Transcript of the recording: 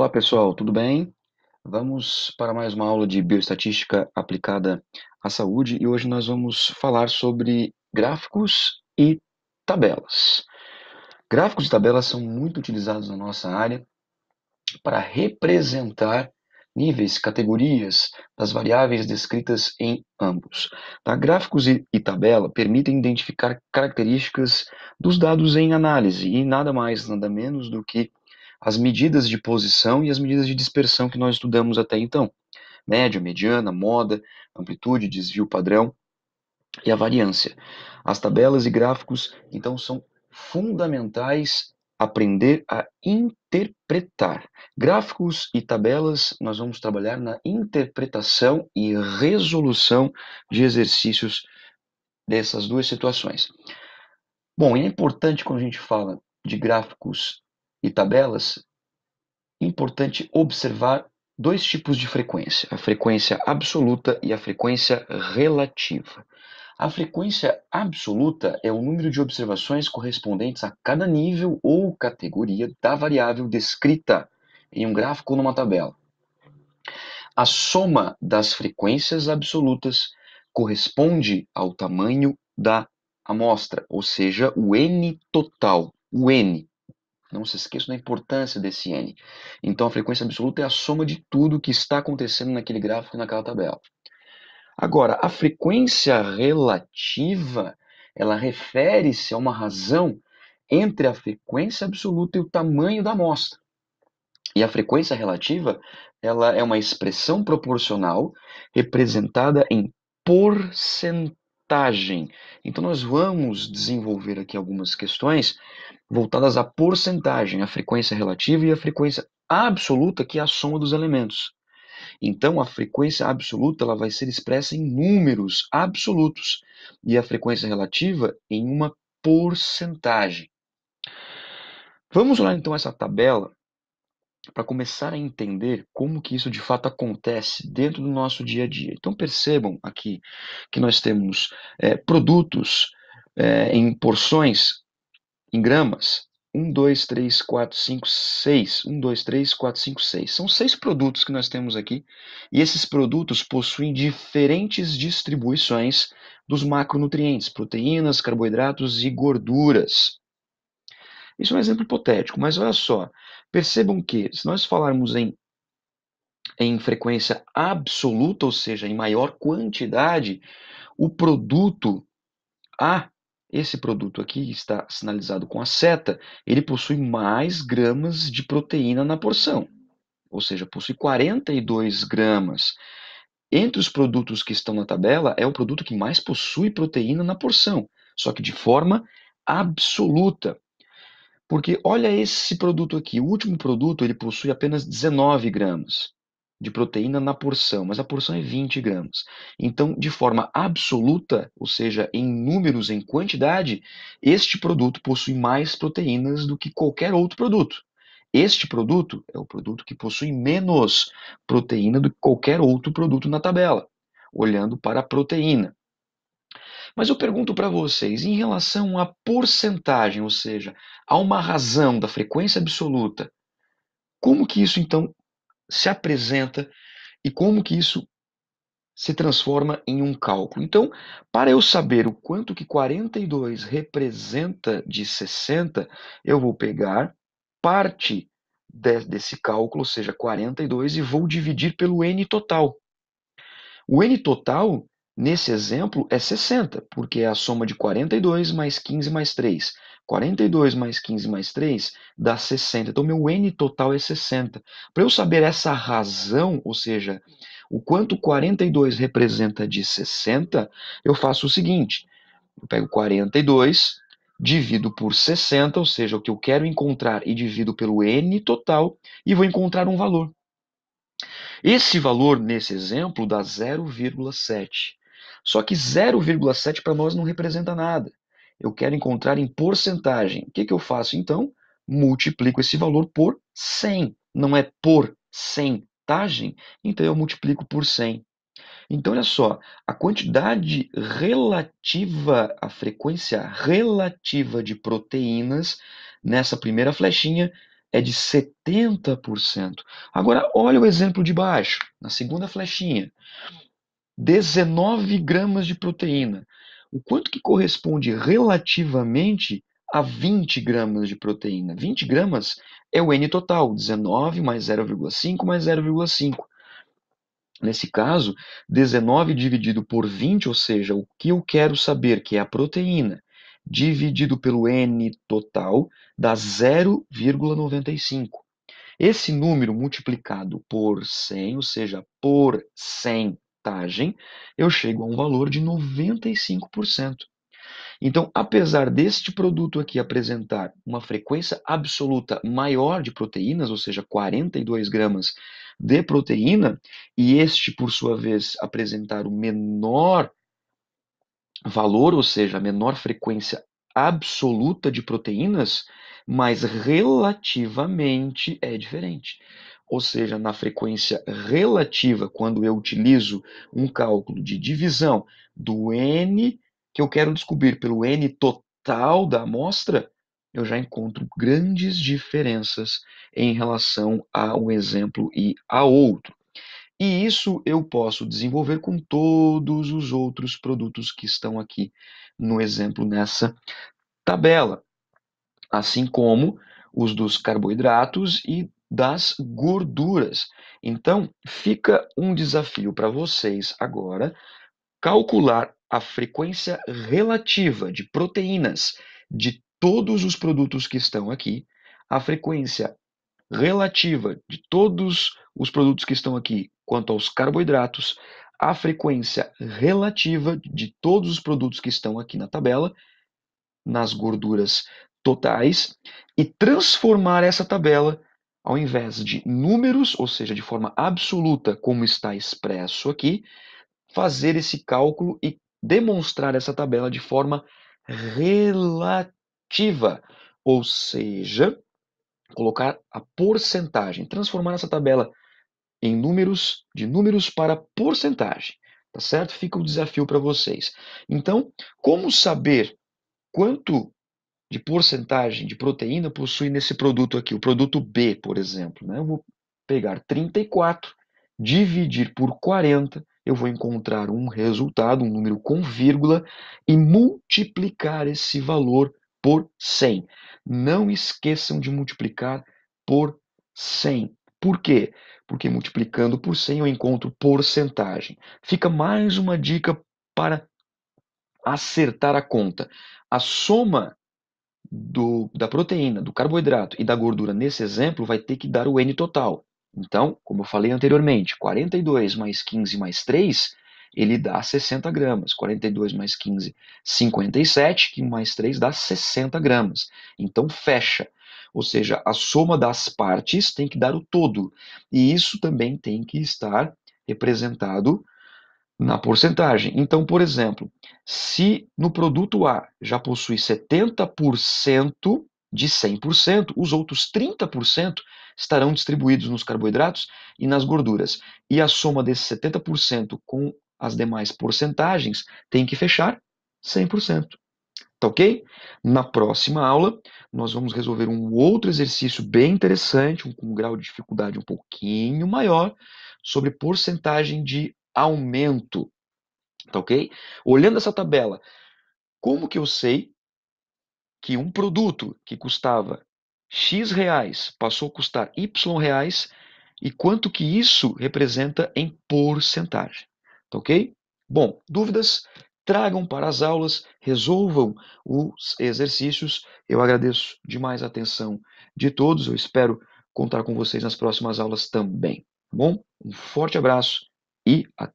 Olá pessoal, tudo bem? Vamos para mais uma aula de bioestatística aplicada à saúde e hoje nós vamos falar sobre gráficos e tabelas. Gráficos e tabelas são muito utilizados na nossa área para representar níveis, categorias das variáveis descritas em ambos. Tá? Gráficos e, e tabela permitem identificar características dos dados em análise e nada mais, nada menos do que as medidas de posição e as medidas de dispersão que nós estudamos até então. Média, mediana, moda, amplitude, desvio padrão e a variância. As tabelas e gráficos, então, são fundamentais aprender a interpretar. Gráficos e tabelas, nós vamos trabalhar na interpretação e resolução de exercícios dessas duas situações. Bom, é importante quando a gente fala de gráficos e tabelas, importante observar dois tipos de frequência: a frequência absoluta e a frequência relativa. A frequência absoluta é o número de observações correspondentes a cada nível ou categoria da variável descrita em um gráfico ou numa tabela. A soma das frequências absolutas corresponde ao tamanho da amostra, ou seja, o n total, o n, não se esqueçam da importância desse n. Então, a frequência absoluta é a soma de tudo que está acontecendo naquele gráfico naquela tabela. Agora, a frequência relativa, ela refere-se a uma razão entre a frequência absoluta e o tamanho da amostra. E a frequência relativa, ela é uma expressão proporcional representada em porcentagem. Então, nós vamos desenvolver aqui algumas questões voltadas à porcentagem, a frequência relativa e a frequência absoluta, que é a soma dos elementos. Então, a frequência absoluta ela vai ser expressa em números absolutos e a frequência relativa em uma porcentagem. Vamos olhar então essa tabela para começar a entender como que isso de fato acontece dentro do nosso dia a dia. Então percebam aqui que nós temos é, produtos é, em porções em gramas. 1, 2, 3, 4, 5, 6. 1, 2, 3, 4, 5, 6. São seis produtos que nós temos aqui. E esses produtos possuem diferentes distribuições dos macronutrientes, proteínas, carboidratos e gorduras. Isso é um exemplo hipotético, mas olha só. Percebam que, se nós falarmos em, em frequência absoluta, ou seja, em maior quantidade, o produto A esse produto aqui está sinalizado com a seta, ele possui mais gramas de proteína na porção, ou seja, possui 42 gramas. Entre os produtos que estão na tabela, é o produto que mais possui proteína na porção, só que de forma absoluta. Porque olha esse produto aqui, o último produto ele possui apenas 19 gramas de proteína na porção, mas a porção é 20 gramas. Então, de forma absoluta, ou seja, em números, em quantidade, este produto possui mais proteínas do que qualquer outro produto. Este produto é o produto que possui menos proteína do que qualquer outro produto na tabela, olhando para a proteína. Mas eu pergunto para vocês, em relação à porcentagem, ou seja, a uma razão da frequência absoluta, como que isso então se apresenta e como que isso se transforma em um cálculo. Então, para eu saber o quanto que 42 representa de 60, eu vou pegar parte de, desse cálculo, ou seja, 42, e vou dividir pelo n total. O n total, nesse exemplo, é 60, porque é a soma de 42 mais 15 mais 3. 42 mais 15 mais 3 dá 60. Então, meu N total é 60. Para eu saber essa razão, ou seja, o quanto 42 representa de 60, eu faço o seguinte: eu pego 42, divido por 60, ou seja, o que eu quero encontrar, e divido pelo N total, e vou encontrar um valor. Esse valor, nesse exemplo, dá 0,7. Só que 0,7 para nós não representa nada eu quero encontrar em porcentagem. O que, que eu faço então? Multiplico esse valor por 100. Não é por centagem, então eu multiplico por 100. Então, olha só, a quantidade relativa, a frequência relativa de proteínas nessa primeira flechinha é de 70%. Agora, olha o exemplo de baixo, na segunda flechinha. 19 gramas de proteína. O quanto que corresponde relativamente a 20 gramas de proteína? 20 gramas é o N total, 19 mais 0,5 mais 0,5. Nesse caso, 19 dividido por 20, ou seja, o que eu quero saber, que é a proteína, dividido pelo N total, dá 0,95. Esse número multiplicado por 100, ou seja, por eu chego a um valor de 95%. Então, apesar deste produto aqui apresentar uma frequência absoluta maior de proteínas, ou seja, 42 gramas de proteína, e este, por sua vez, apresentar o menor valor, ou seja, a menor frequência absoluta de proteínas, mas relativamente é diferente. Ou seja, na frequência relativa, quando eu utilizo um cálculo de divisão do N que eu quero descobrir pelo N total da amostra, eu já encontro grandes diferenças em relação a um exemplo e a outro. E isso eu posso desenvolver com todos os outros produtos que estão aqui no exemplo nessa tabela, assim como os dos carboidratos e das gorduras. Então, fica um desafio para vocês agora calcular a frequência relativa de proteínas de todos os produtos que estão aqui, a frequência relativa de todos os produtos que estão aqui quanto aos carboidratos, a frequência relativa de todos os produtos que estão aqui na tabela, nas gorduras totais, e transformar essa tabela, ao invés de números, ou seja, de forma absoluta, como está expresso aqui, fazer esse cálculo e demonstrar essa tabela de forma relativa, ou seja, colocar a porcentagem, transformar essa tabela em números, de números para porcentagem, tá certo? Fica o desafio para vocês. Então, como saber quanto de porcentagem de proteína possui nesse produto aqui, o produto B, por exemplo, né? Eu vou pegar 34, dividir por 40 eu vou encontrar um resultado, um número com vírgula, e multiplicar esse valor por 100. Não esqueçam de multiplicar por 100. Por quê? Porque multiplicando por 100 eu encontro porcentagem. Fica mais uma dica para acertar a conta. A soma do, da proteína, do carboidrato e da gordura nesse exemplo vai ter que dar o N total. Então, como eu falei anteriormente, 42 mais 15 mais 3, ele dá 60 gramas. 42 mais 15, 57, que mais 3 dá 60 gramas. Então, fecha. Ou seja, a soma das partes tem que dar o todo. E isso também tem que estar representado na porcentagem. Então, por exemplo, se no produto A já possui 70% de 100%, os outros 30% estarão distribuídos nos carboidratos e nas gorduras. E a soma desses 70% com as demais porcentagens tem que fechar 100%. Tá ok? Na próxima aula, nós vamos resolver um outro exercício bem interessante, um, com um grau de dificuldade um pouquinho maior, sobre porcentagem de aumento. Tá ok? Olhando essa tabela, como que eu sei que um produto que custava X reais passou a custar Y reais e quanto que isso representa em porcentagem. Tá ok? Bom, dúvidas? Tragam para as aulas, resolvam os exercícios. Eu agradeço demais a atenção de todos. Eu espero contar com vocês nas próximas aulas também. Tá bom? Um forte abraço e até